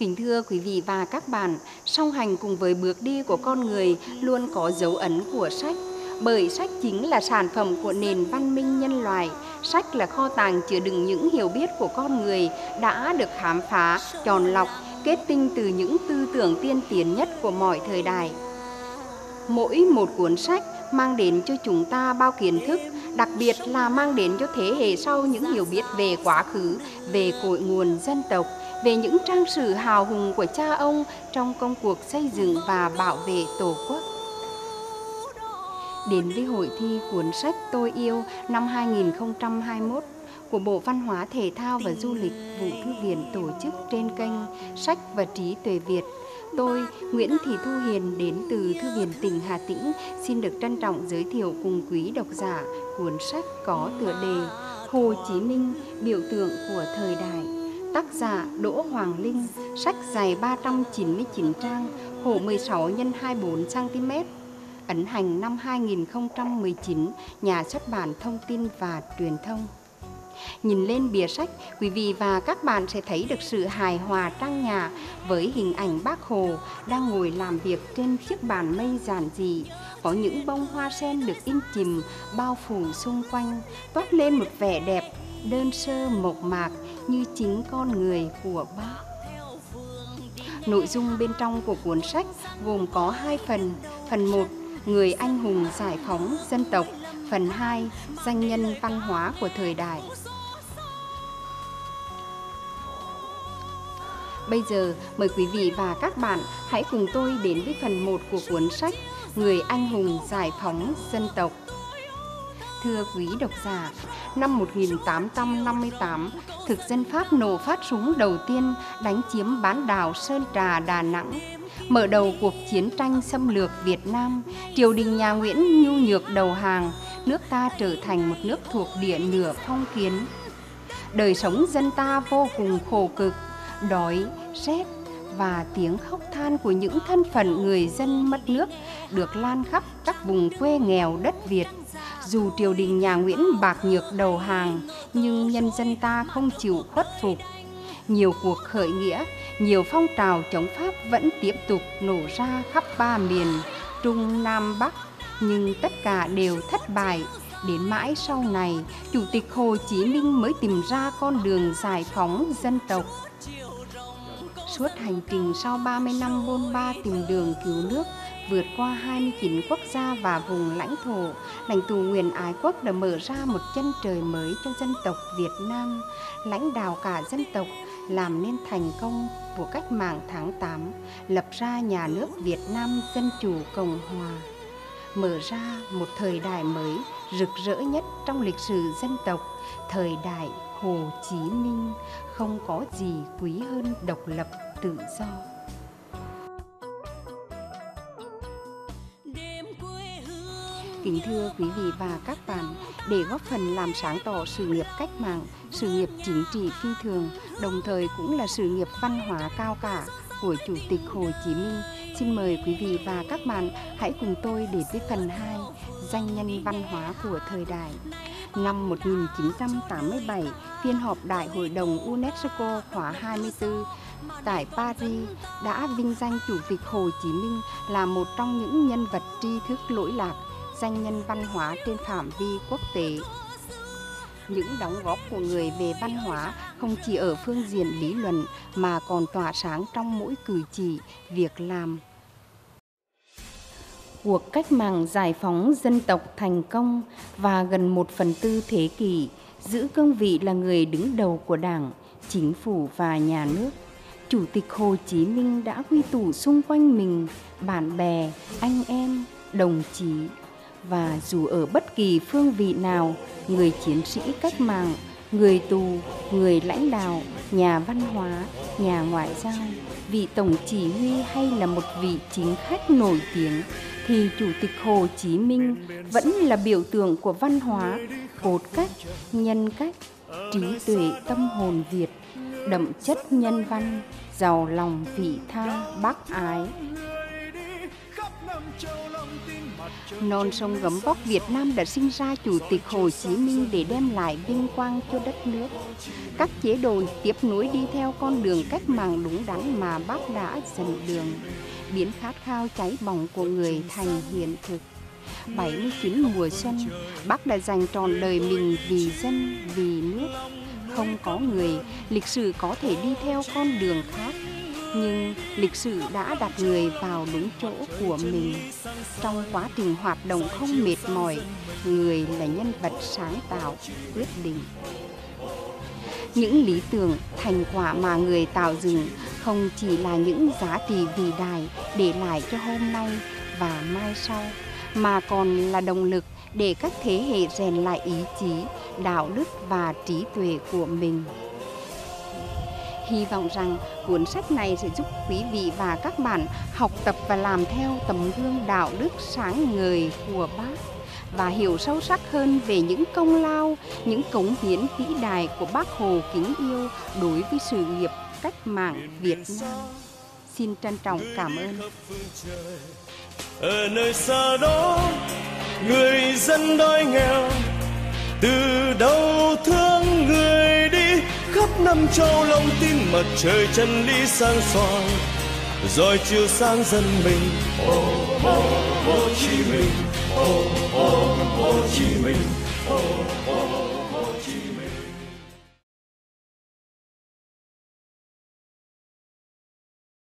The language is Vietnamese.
Kính thưa quý vị và các bạn, song hành cùng với bước đi của con người luôn có dấu ấn của sách. Bởi sách chính là sản phẩm của nền văn minh nhân loại. Sách là kho tàng chứa đựng những hiểu biết của con người đã được khám phá, chọn lọc, kết tinh từ những tư tưởng tiên tiến nhất của mọi thời đại. Mỗi một cuốn sách mang đến cho chúng ta bao kiến thức, đặc biệt là mang đến cho thế hệ sau những hiểu biết về quá khứ, về cội nguồn dân tộc, về những trang sử hào hùng của cha ông trong công cuộc xây dựng và bảo vệ Tổ quốc. Đến với hội thi cuốn sách Tôi yêu năm 2021 của Bộ Văn hóa Thể thao và Du lịch Vụ Thư viện tổ chức trên kênh Sách và Trí Tuệ Việt Tôi, Nguyễn Thị Thu Hiền đến từ Thư viện tỉnh Hà Tĩnh xin được trân trọng giới thiệu cùng quý độc giả cuốn sách có tựa đề Hồ Chí Minh, biểu tượng của thời đại. Tác giả Đỗ Hoàng Linh, sách dài 399 trang, khổ 16 x 24 cm. Ấn hành năm 2019, nhà xuất bản Thông tin và Truyền thông. Nhìn lên bìa sách, quý vị và các bạn sẽ thấy được sự hài hòa trang nhà với hình ảnh bác Hồ đang ngồi làm việc trên chiếc bàn mây giản dị. Có những bông hoa sen được in chìm bao phủ xung quanh, toát lên một vẻ đẹp đơn sơ mộc mạc như chính con người của bác. Nội dung bên trong của cuốn sách gồm có hai phần. Phần 1, Người anh hùng giải phóng dân tộc. Phần 2, Danh nhân văn hóa của thời đại. Bây giờ mời quý vị và các bạn hãy cùng tôi đến với phần 1 của cuốn sách Người anh hùng giải phóng dân tộc. Thưa quý độc giả, năm 1858, thực dân Pháp nổ phát súng đầu tiên đánh chiếm bán đảo Sơn Trà, Đà Nẵng. Mở đầu cuộc chiến tranh xâm lược Việt Nam, triều đình nhà Nguyễn nhu nhược đầu hàng, nước ta trở thành một nước thuộc địa nửa phong kiến. Đời sống dân ta vô cùng khổ cực, đói, rét và tiếng khóc than của những thân phận người dân mất nước được lan khắp các vùng quê nghèo đất Việt. Dù triều đình nhà Nguyễn bạc nhược đầu hàng, nhưng nhân dân ta không chịu khuất phục. Nhiều cuộc khởi nghĩa, nhiều phong trào chống Pháp vẫn tiếp tục nổ ra khắp ba miền, Trung, Nam, Bắc, nhưng tất cả đều thất bại. Đến mãi sau này, Chủ tịch Hồ Chí Minh mới tìm ra con đường giải phóng dân tộc. Suốt hành trình sau 30 năm bôn ba tìm đường cứu nước, vượt qua 29 quốc gia và vùng lãnh thổ, lãnh tụ Nguyễn Ái Quốc đã mở ra một chân trời mới cho dân tộc Việt Nam, lãnh đạo cả dân tộc, làm nên thành công của cách mạng tháng 8, lập ra nhà nước Việt Nam Dân Chủ Cộng Hòa, mở ra một thời đại mới rực rỡ nhất trong lịch sử dân tộc, thời đại Hồ Chí Minh không có gì quý hơn độc lập tự do. Kính thưa quý vị và các bạn, để góp phần làm sáng tỏ sự nghiệp cách mạng, sự nghiệp chính trị phi thường, đồng thời cũng là sự nghiệp văn hóa cao cả của Chủ tịch Hồ Chí Minh, xin mời quý vị và các bạn hãy cùng tôi đến với phần 2, danh nhân văn hóa của thời đại. Năm 1987, phiên họp Đại hội đồng UNESCO khóa 24 tại Paris đã vinh danh Chủ tịch Hồ Chí Minh là một trong những nhân vật tri thức lỗi lạc, danh nhân văn hóa trên phạm vi quốc tế. Những đóng góp của người về văn hóa không chỉ ở phương diện lý luận mà còn tỏa sáng trong mỗi cử chỉ, việc làm, cuộc cách mạng giải phóng dân tộc thành công và gần một phần tư thế kỷ giữ cương vị là người đứng đầu của đảng, chính phủ và nhà nước. Chủ tịch Hồ Chí Minh đã quy tụ xung quanh mình bạn bè, anh em, đồng chí và dù ở bất kỳ phương vị nào, người chiến sĩ cách mạng, người tù, người lãnh đạo, nhà văn hóa, nhà ngoại giao, vị tổng chỉ huy hay là một vị chính khách nổi tiếng thì Chủ tịch Hồ Chí Minh vẫn là biểu tượng của văn hóa, cốt cách, nhân cách, trí tuệ tâm hồn Việt, đậm chất nhân văn, giàu lòng vị tha, bác ái. Non sông gấm vóc Việt Nam đã sinh ra Chủ tịch Hồ Chí Minh để đem lại vinh quang cho đất nước. Các chế độ tiếp nối đi theo con đường cách mạng đúng đắn mà bác đã dẫn đường, biến khát khao cháy bỏng của người thành hiện thực. 79 mùa xuân, bác đã dành trọn đời mình vì dân, vì nước. Không có người, lịch sử có thể đi theo con đường khác nhưng lịch sử đã đặt người vào đúng chỗ của mình. Trong quá trình hoạt động không mệt mỏi, người là nhân vật sáng tạo, quyết định. Những lý tưởng, thành quả mà người tạo dựng không chỉ là những giá trị vĩ đại để lại cho hôm nay và mai sau, mà còn là động lực để các thế hệ rèn lại ý chí, đạo đức và trí tuệ của mình. Hy vọng rằng cuốn sách này sẽ giúp quý vị và các bạn học tập và làm theo tấm gương đạo đức sáng ngời của bác và hiểu sâu sắc hơn về những công lao, những cống hiến vĩ đại của bác Hồ kính yêu đối với sự nghiệp cách mạng Việt Nam. Xin trân trọng cảm ơn. Ở nơi xa đó, người dân đói nghèo, từ đâu năm châu lòng tin mặt trời chân lý sang soi, rồi chiều sáng dân mình oh.